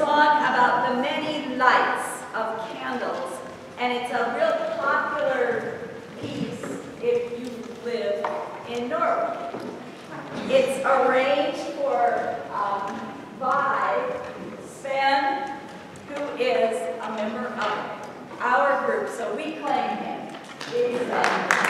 song about the many lights of candles, and it's a real popular piece if you live in Norway. It's arranged for um, by Sven, who is a member of our group, so we claim him.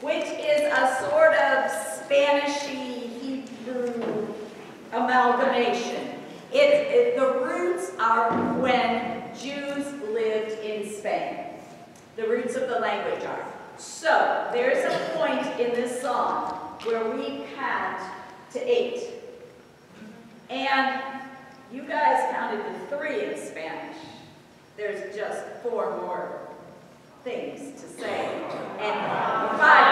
Which is a sort of Spanishy Hebrew amalgamation. It, it, the roots are when Jews lived in Spain. The roots of the language are. So, there's a point in this song where we count to eight. And you guys counted to three in Spanish. There's just four more things to say. And five.